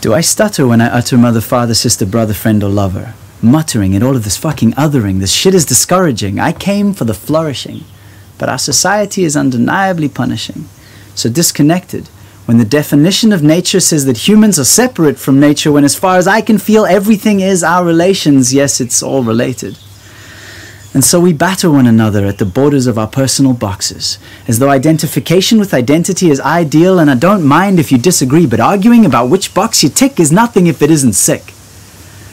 Do I stutter when I utter mother, father, sister, brother, friend, or lover? Muttering and all of this fucking othering. This shit is discouraging. I came for the flourishing. But our society is undeniably punishing. So disconnected. When the definition of nature says that humans are separate from nature, when as far as I can feel, everything is our relations, yes, it's all related. And so we batter one another at the borders of our personal boxes, as though identification with identity is ideal, and I don't mind if you disagree, but arguing about which box you tick is nothing if it isn't sick.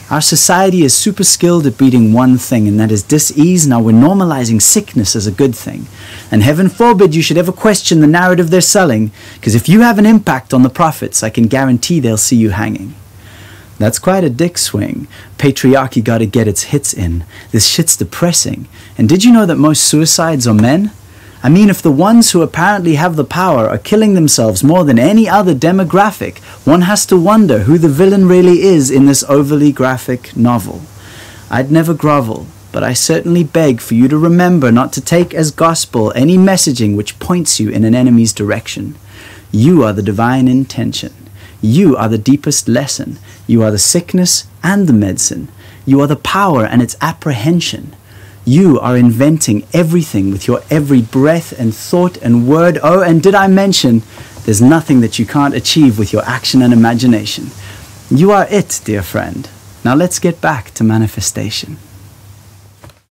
Our society is super skilled at beating one thing, and that is dis-ease. Now we're normalizing sickness as a good thing. And heaven forbid you should ever question the narrative they're selling, because if you have an impact on the profits, I can guarantee they'll see you hanging. That's quite a dick swing. Patriarchy gotta get its hits in. This shit's depressing. And did you know that most suicides are men? I mean, if the ones who apparently have the power are killing themselves more than any other demographic, one has to wonder who the villain really is in this overly graphic novel. I'd never grovel, but I certainly beg for you to remember not to take as gospel any messaging which points you in an enemy's direction. You are the divine intention. You are the deepest lesson. You are the sickness and the medicine. You are the power and its apprehension. You are inventing everything with your every breath and thought and word. Oh, and did I mention there's nothing that you can't achieve with your action and imagination? You are it, dear friend. Now let's get back to manifestation.